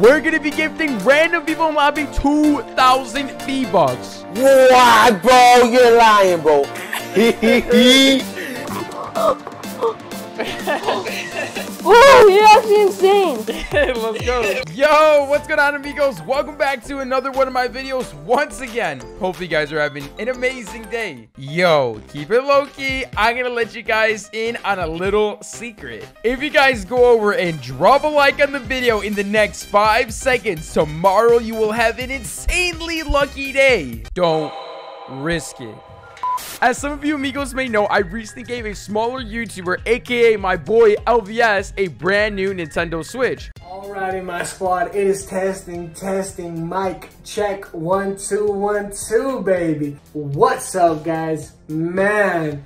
we're gonna be gifting random people in lobby 2,000 V-Bucks. What, bro? You're lying, bro. Whoa, you're actually insane. Let's go. Yo, what's going on, amigos? Welcome back to another one of my videos once again. Hopefully, you guys are having an amazing day. Yo, keep it low-key. I'm going to let you guys in on a little secret. If you guys go over and drop a like on the video in the next five seconds, tomorrow you will have an insanely lucky day. Don't risk it. As some of you amigos may know, I recently gave a smaller YouTuber, aka my boy LVS, a brand new Nintendo Switch. Alrighty, my squad, it is testing, testing, mic, check, one, two, one, two, baby. What's up, guys? Man,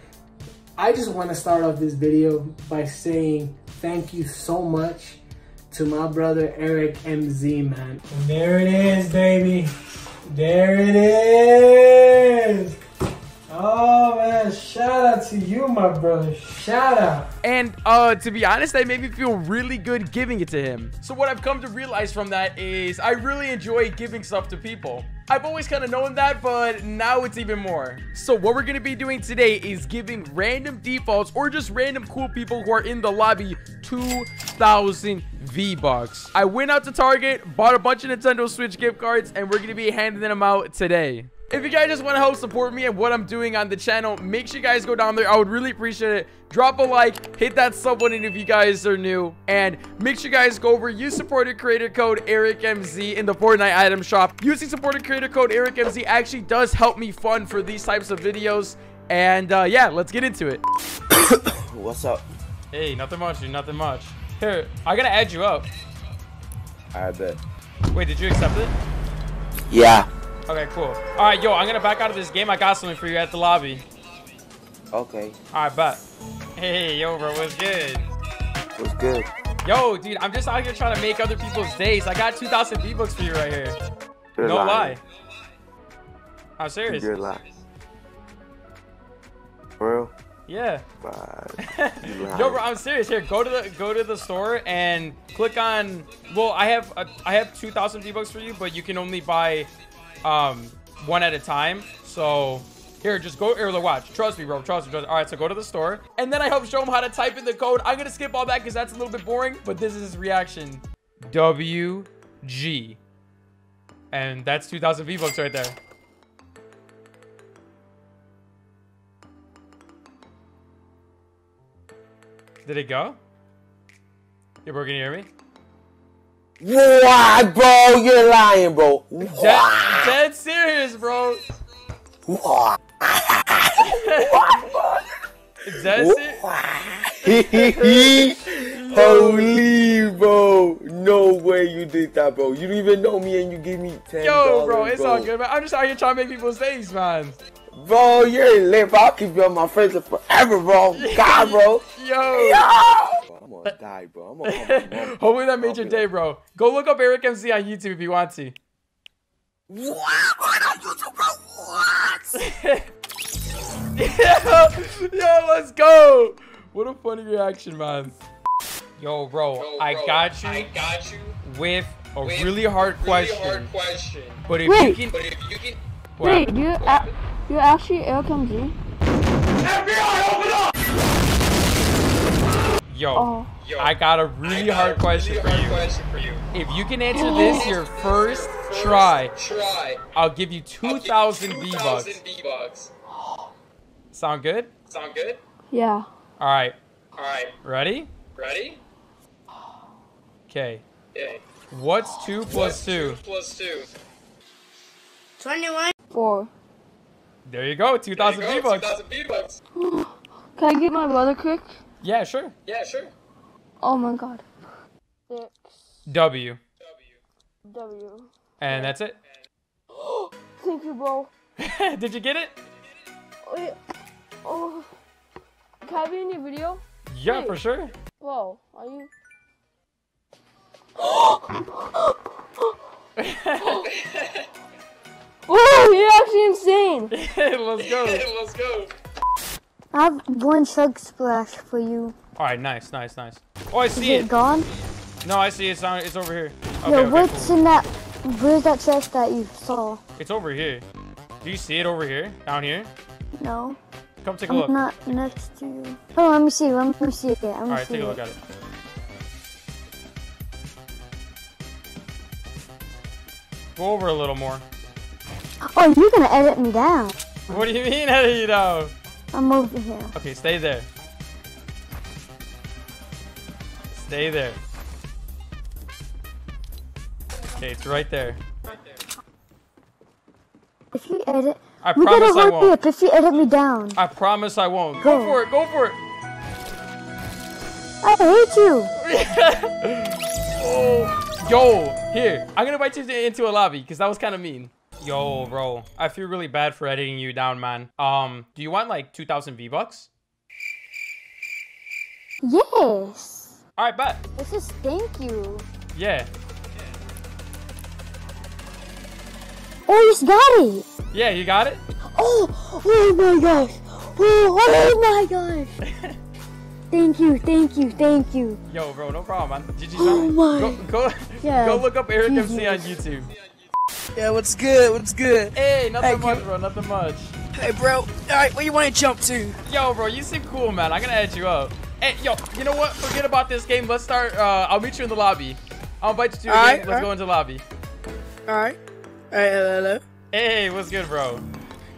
I just want to start off this video by saying thank you so much to my brother Eric MZ, man. And there it is, baby. There it is. Oh man, shout out to you, my brother. Shout out. And uh, to be honest, that made me feel really good giving it to him. So what I've come to realize from that is I really enjoy giving stuff to people. I've always kind of known that, but now it's even more. So what we're going to be doing today is giving random defaults or just random cool people who are in the lobby 2,000 V-Bucks. I went out to Target, bought a bunch of Nintendo Switch gift cards, and we're going to be handing them out today. If you guys just want to help support me and what I'm doing on the channel, make sure you guys go down there. I would really appreciate it. Drop a like, hit that sub button if you guys are new, and make sure you guys go over, use supported creator code EricMZ in the Fortnite item shop. Using supported creator code EricMZ actually does help me fund for these types of videos. And uh, yeah, let's get into it. What's up? Hey, nothing much, dude, nothing much. Here, I gotta add you up. I bet. Wait, did you accept it? Yeah. Okay, cool. All right, yo, I'm gonna back out of this game. I got something for you at the lobby. Okay. All right, bet. Hey, yo, bro, what's good? What's good? Yo, dude, I'm just out here trying to make other people's days. I got 2,000 V-Bucks for you right here. You're no lying. lie. I'm serious. You're lying. For real? Yeah. Bye. Yo, bro, I'm serious. Here, go to the go to the store and click on. Well, I have a, I have 2,000 V-Bucks for you, but you can only buy um one at a time. So here, just go here. Look, watch. Trust me, bro. Trust me. Trust me. All right, so go to the store, and then I help show him how to type in the code. I'm gonna skip all that because that's a little bit boring. But this is his reaction. W G, and that's 2,000 V-Bucks right there. Did it go? Yeah, bro, can you hear me? What, bro? You're lying, bro. Dead, dead serious, bro. What? Dead serious. Holy, bro. No way you did that, bro. You don't even know me and you give me 10 Yo, bro, it's all good, man. I'm just out here trying to make people's days, man. Bro, you're lit, bro. I'll keep you on my friends forever, bro. God, bro. Yo. Bro, I'm gonna die, bro. I'm gonna call my mom. Hopefully that made your day, bro. Go look up Eric MZ on YouTube if you want to. What? What on YouTube, bro? What? yo, yo, let's go. What a funny reaction, man. Yo, bro, I got you. I got you with a with really hard really question. hard question. But if Wait. you can, But if you can, Wait, happened? you a- you actually Eric MZ? Yo, Oh, yo, I got a I really got hard a question really for hard you. question for you. If you can answer this your first try, Try. I'll give you 2,000 V bucks. V bucks. Sound good? Sound good? yeah. All right, All right. ready? Ready? Okay. Okay. What's two plus two? Plus two. Four. There you go, 2,000 There V you go, bucks. 2,000 V bucks. Can I get my brother quick? Yeah, sure. Yeah, sure. Oh my god. Six W, W. W. and that's it. Thank you, bro. Did you get it? Oh, yeah. oh. Can I be in your video? Yeah, Wait. for sure. Bro, are you? oh, you're actually insane. Let's go. Let's go. I have one chug splash for you. All right, nice, nice, nice. Oh, I Is see it it. gone? No, I see it. It's, on, it's over here. Okay, Yo, okay, what's cool. in that? Where's that chest that you saw? It's over here. Do you see it over here? Down here? No, Come take a look. I'm not next to you. Oh, let me see. Let me see it. Let me All right, see take a it. look at it. Go over a little more. Oh, you're gonna edit me down. What do you mean, edit you though? I'm over here. Okay, stay there. Stay there. Okay, it's right there. If you edit, I we gotta promise I won't. up. If you edit me down, I promise I won't. Go Go. for it. Go for it. I hate you. Oh, yo, here. I'm gonna invite you into a lobby because that was kind of mean. Yo, bro, I feel really bad for editing you down, man. Um, do you want like 2,000 V bucks? Yes. All right, bet. This is thank you. Yeah, Oh, you just got it. yeah, you got it. Oh, oh my gosh. Oh, oh my gosh. thank you, thank you, thank you. Yo, bro, no problem, man. GG, Oh my. Go, go, Yeah. go look up Eric MZ on YouTube. Yeah, what's good? What's good? Hey, nothing Hey, much, bro. Nothing much. Hey, bro. All right, where you want to jump to? Yo, bro, you seem cool, man. I'm gonna add you up. Hey, yo, you know what? Forget about this game. Let's start. Uh, I'll meet you in the lobby. I'll invite you to a All game. right, Let's all go into the lobby. All right. All right, hello, hello. Hey, what's good, bro?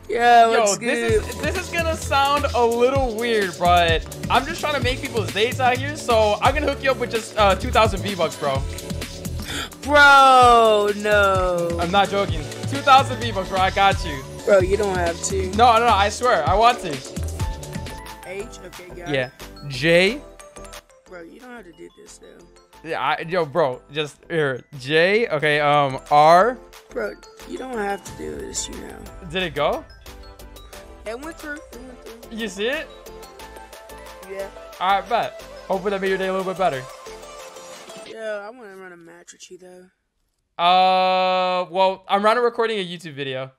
Yeah, what's Yo, what's this is this is gonna sound a little weird, but I'm just trying to make people's days out here. So I'm gonna hook you up with just uh, 2,000 V bucks, bro. Bro, no. I'm not joking. 2,000 V bucks, bro. I got you. Bro, you don't have to. No, no, no. I swear, I want to. H, okay, got Yeah. it. J. Bro, you don't have to do this, though. Yeah, I, yo, bro. Just here. J. Okay. Um. R. Bro, you don't have to do this, you know. Did it go? It went through. It went through. You see it? Yeah. All right, bet. Hopefully that made your day a little bit better. I want to run a match with you, though. Uh, well, I'm running recording a YouTube video.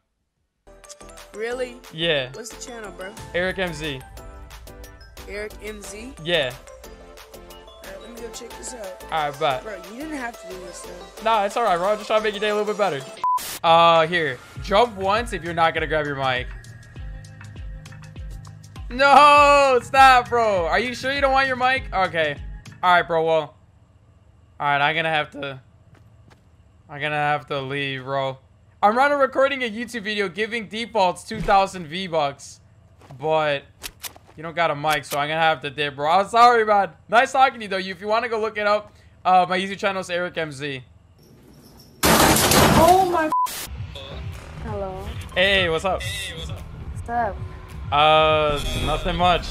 Really? Yeah, What's the channel, bro? Eric MZ. Eric MZ? Yeah. All right, let me go check this out. All right, bet. Bro, you didn't have to do this, though. Nah, it's all right, bro. I'm just trying to make your day a little bit better. Uh, here. Jump once if you're not gonna grab your mic. No, stop, bro. Are you sure you don't want your mic? Okay. All right, bro. Well, all right. I'm gonna have to. I'm gonna have to leave, bro. I'm running recording a YouTube video giving defaults 2,000 V bucks, but you don't got a mic, so I'm gonna have to dip, bro. I'm sorry, man. Nice talking to you, though. You, if you want to go look it up, uh, my YouTube channel is Eric MZ. Hello. Hey, what's up? What's up? Uh, nothing much.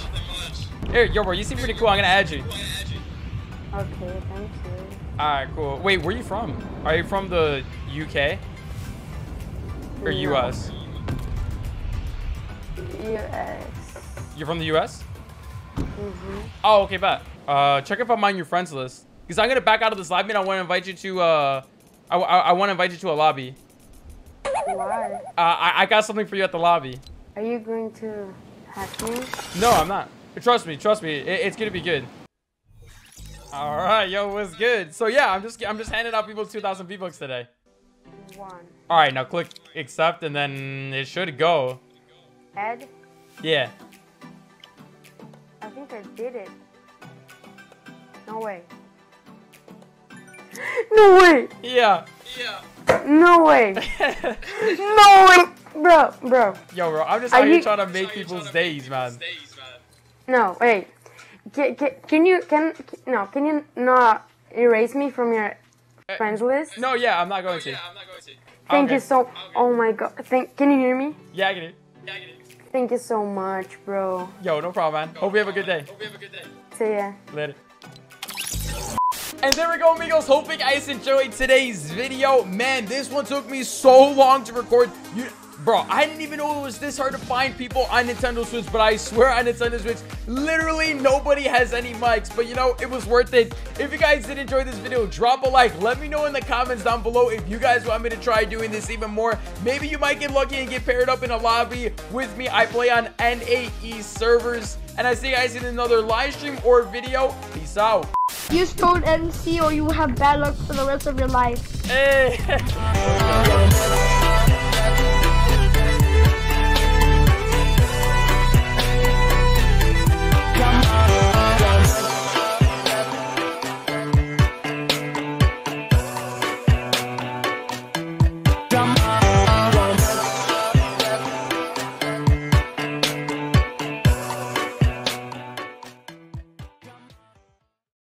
Here, yo, bro, you seem pretty cool. I'm gonna add you. Okay, thank you. Alright, cool. Wait, where are you from? Are you from the UK? Or No. US? US. You're from the US? Mm-hmm. Oh, okay, bet. Uh, check if I'm on your friends list. Because I'm gonna back out of this live, and I want to invite you to, uh, I, I, I want to invite you to a lobby. Why? Uh, I, I got something for you at the lobby. Are you going to hack me? No, I'm not. Trust me, trust me. It, it's gonna be good. All right, yo, what's good? So yeah, I'm just I'm just handing out people 2,000 V bucks today. One. All right, now click accept and then it should go. Ed? Yeah. I think I did it. No way. No way! Yeah. Yeah. No way! No way! Bro, bro. Yo, bro, I'm just out here you- trying to make people's days, man. No, wait. Can, can, can you, can, no, can you not erase me from your uh, friends list? No, yeah, I'm not going to. Oh, i'm not going to Thank okay. you so, oh my god. Thank, can you hear me? Yeah, I get it. Thank you so much, bro. Yo, no problem, man. Hope you have a good day. Hope you have a good day. See ya. Later. And there we go, amigos. Hope you guys enjoyed today's video. Man, this one took me so long to record. You, bro, I didn't even know it was this hard to find people on Nintendo Switch, but I swear on Nintendo Switch, literally nobody has any mics. But you know, it was worth it. If you guys did enjoy this video, drop a like. Let me know in the comments down below if you guys want me to try doing this even more. Maybe you might get lucky and get paired up in a lobby with me. I play on NAE servers. And I see you guys in another live stream or video. Peace out. Use code NC or you will have bad luck for the rest of your life. Hey. Eh.